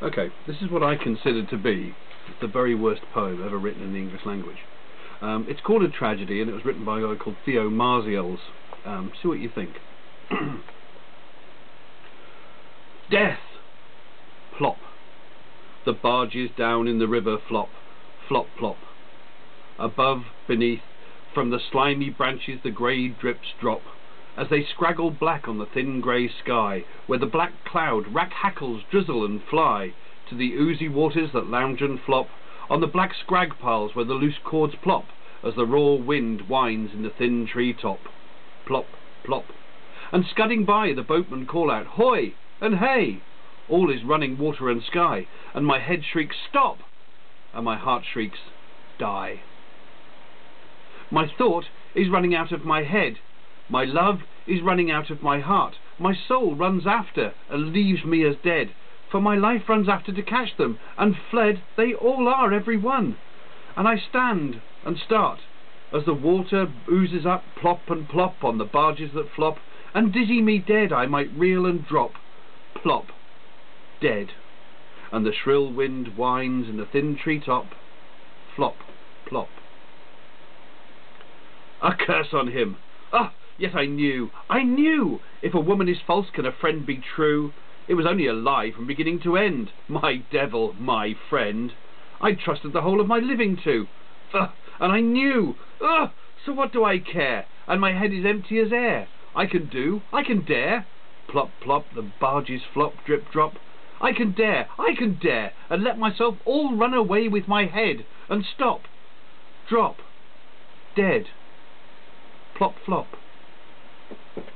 Okay, this is what I consider to be the very worst poem ever written in the English language. Um, it's called a tragedy, and it was written by a guy called Theo Marzials. Um, see what you think. Death! Plop. The barges down in the river flop, flop plop. Above, beneath, from the slimy branches the grey drips drop as they scraggle black on the thin grey sky, where the black cloud rack hackles drizzle and fly, to the oozy waters that lounge and flop, on the black scrag piles where the loose cords plop, as the raw wind whines in the thin tree top. Plop, plop. And scudding by, the boatmen call out, Hoy! and Hey! All is running water and sky, and my head shrieks, Stop! And my heart shrieks, Die. My thought is running out of my head, my love is running out of my heart. My soul runs after and leaves me as dead. For my life runs after to catch them, and fled they all are, every one. And I stand and start as the water oozes up, plop and plop on the barges that flop, and dizzy me dead I might reel and drop, plop, dead. And the shrill wind whines in the thin tree top, flop, plop. A curse on him! Ah! Yet I knew, I knew! If a woman is false, can a friend be true? It was only a lie from beginning to end. My devil, my friend. I trusted the whole of my living to. Ugh, and I knew. Ugh, so what do I care? And my head is empty as air. I can do, I can dare. Plop, plop, the barges flop, drip, drop. I can dare, I can dare, and let myself all run away with my head, and stop, drop, dead, plop, flop plop